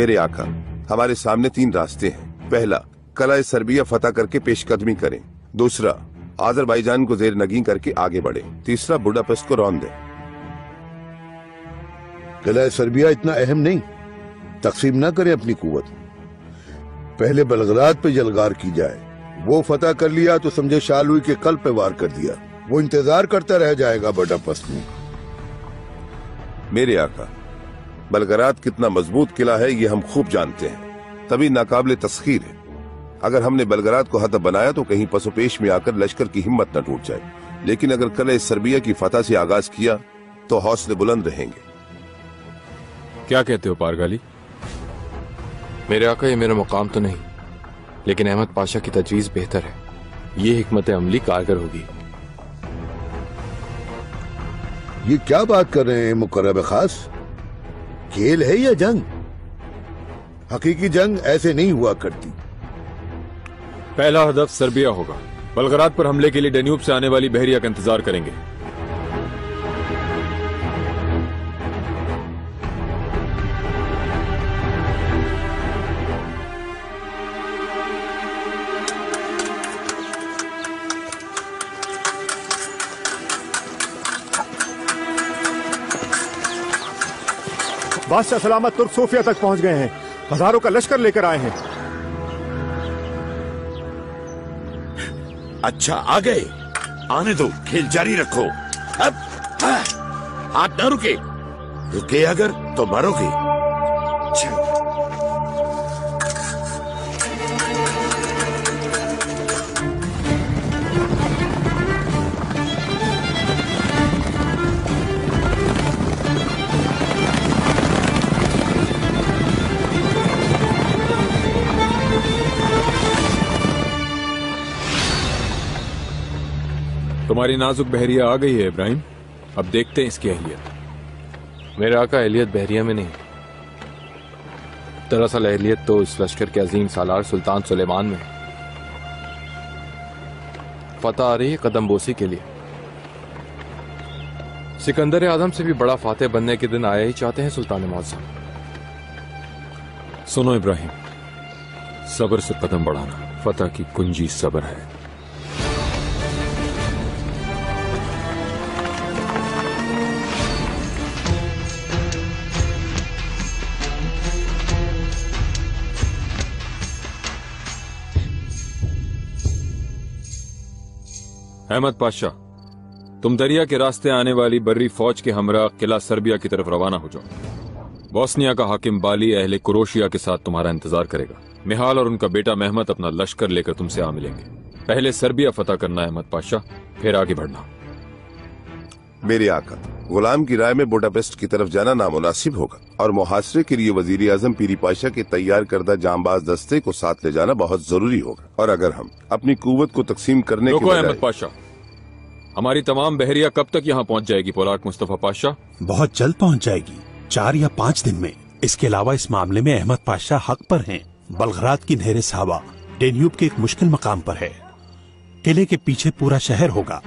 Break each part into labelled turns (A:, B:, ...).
A: मेरे आका हमारे सामने तीन रास्ते हैं। पहला कला सर्बिया फतह करके पेशकदमी करें। दूसरा आजरबाईजान को जेर नगी करके आगे बढ़े। तीसरा बुडापेस्ट को रौन दें।
B: किला सर्बिया इतना अहम नहीं। तकसीम ना करें अपनी कुवत। पहले बलगरात पे जलगार की जाए। वो फतह कर लिया तो समझे शालुई के कल पे वार कर दिया। वो इंतज़ार करता रह जाएगा बडापस्त में।
A: मेरे आका बलगरात कितना मज़बूत किला है ये हम खूब जानते हैं। तभी नाकाबले तस्खीर है। अगर हमने बलगरात को हदफ बनाया तो कहीं पसोपेश में आकर लश्कर की हिम्मत न टूट जाए। लेकिन अगर कल सरबिया की फतह से आगाज़ किया तो हौसले बुलंद रहेंगे।
C: क्या कहते हो पारगाली?
D: मेरे आका ये मेरा मुकाम तो नहीं। लेकिन अहमद पाशा की तजवीज बेहतर है। ये हिकमत अमली कारगर होगी।
B: ये क्या बात कर रहे हैं मुकरब खास? खेल है या जंग? हकीकी जंग ऐसे नहीं हुआ करती।
C: पहला हदफ सर्बिया होगा। बलगरात पर हमले के लिए डेन्यूब से आने वाली बहरिया का इंतज़ार करेंगे।
E: बादशाह सलामत तुर्क सोफिया तक पहुँच गए हैं। हज़ारों का लश्कर लेकर आए हैं।
F: अच्छा आ गए। आने दो खेल जारी रखो। अब हाँ, हाथ न रुके। रुके अगर तो मरोगे।
C: तुम्हारी नाजुक बहरिया आ गई है इब्राहिम। अब देखते हैं इसकी अहलियत।
D: मेरे आका अहलियत बहरिया में नहीं। दरअसल अहलियत तो इस लश्कर के अजीम सालार सुल्तान सुलेमान में। फतह आ रही है कदम बोसी के लिए। सिकंदर आज़म से भी बड़ा फातेह बनने के दिन आया ही चाहते हैं सुल्तान मौसम
C: सुनो इब्राहिम सबर से कदम बढ़ाना फतह की कुंजी सबर है। अहमद पाशाह तुम दरिया के रास्ते आने वाली बर्री फौज के हमरा किला सर्बिया की तरफ़ रवाना हो जाओ। बोस्निया का हाकिम बाली अहले क्रोशिया के साथ तुम्हारा इंतज़ार करेगा। मिहाल और उनका बेटा मेहमद अपना लश्कर लेकर तुमसे आ मिलेंगे। पहले सर्बिया फतह करना अहमद पाशाह फिर आगे बढ़ना।
A: मेरी आका गुलाम की राय में बुडापेस्ट की तरफ़ जाना नामुनासिब होगा। और मुहासरे के लिए वज़ीर आज़म पीरी पाशा के तैयार करदा जामबाज दस्ते को साथ ले जाना बहुत ज़रूरी होगा। और अगर हम अपनी कुवत को तकसीम करने के
C: अहमद पाशा। हमारी तमाम बहरिया कब तक यहाँ पहुँच जाएगी पोलाक मुस्तफ़ा पाशा?
G: बहुत जल्द पहुँच जाएगी। चार या पाँच दिन में। इसके अलावा इस मामले में अहमद पाशा हक पर हैं। बलगरात की नहर सावा डेन्यूब के एक मुश्किल मकाम पर है। किले के पीछे पूरा शहर होगा।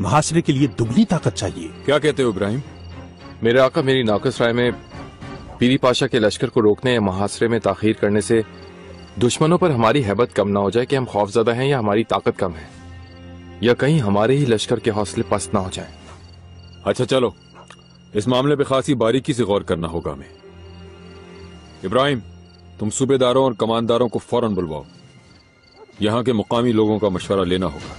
G: मुहासरे के लिए दुगनी ताकत चाहिए।
C: क्या कहते हो इब्राहिम?
D: मेरे आका मेरी नाकस राय में पीरी पाशा के लश्कर को रोकने या मुहासरे में ताखीर करने से दुश्मनों पर हमारी हैबत कम ना हो जाए कि हम खौफजदा हैं या हमारी ताकत कम है या कहीं हमारे ही लश्कर के हौसले पस्त ना हो जाए।
C: अच्छा चलो। इस मामले पे खासी बारीकी से गौर करना होगा हमें। इब्राहिम तुम सूबेदारों और कमानदारों को फ़ौरन बुलवाओ। यहाँ के मुकामी लोगों का मशवरा लेना होगा।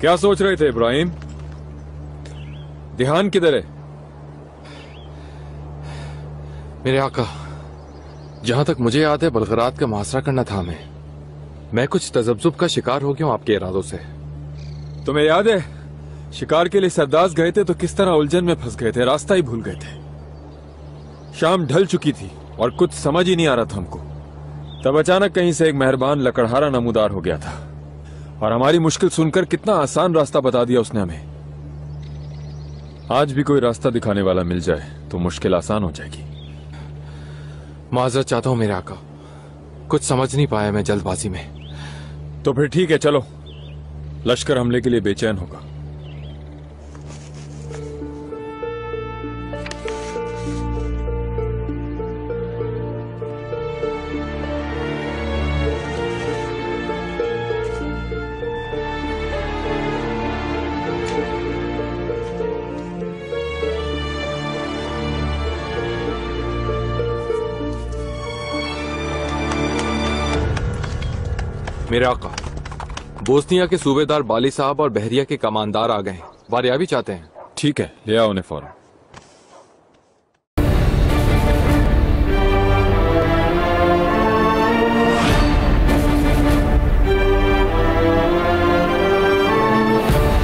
C: क्या सोच रहे थे इब्राहिम? ध्यान किधर है?
D: मेरे आका जहाँ तक मुझे याद है बलगरात का मुहासरा करना था हमें। मैं कुछ तजब्जुब का शिकार हो गया हूँ आपके इरादों से।
C: तुम्हें याद है शिकार के लिए सरदास गए थे तो किस तरह उलझन में फंस गए थे रास्ता ही भूल गए थे। शाम ढल चुकी थी और कुछ समझ ही नहीं आ रहा था हमको। तब अचानक कहीं से एक मेहरबान लकड़हारा नमूदार हो गया था। और हमारी मुश्किल सुनकर कितना आसान रास्ता बता दिया उसने हमें। आज भी कोई रास्ता दिखाने वाला मिल जाए तो मुश्किल आसान हो जाएगी।
D: माजरत चाहता हूँ मेरे आका। कुछ समझ नहीं पाया मैं जल्दबाजी में।
C: तो फिर ठीक है चलो। लश्कर हमले के लिए बेचैन होगा।
D: मेरे आका। बोस्निया के सूबेदार बाली साहब और बहरिया के कमानदार आ गए। वारिया भी चाहते हैं।
C: ठीक है, ले आओ उन्हें फ़ौरन।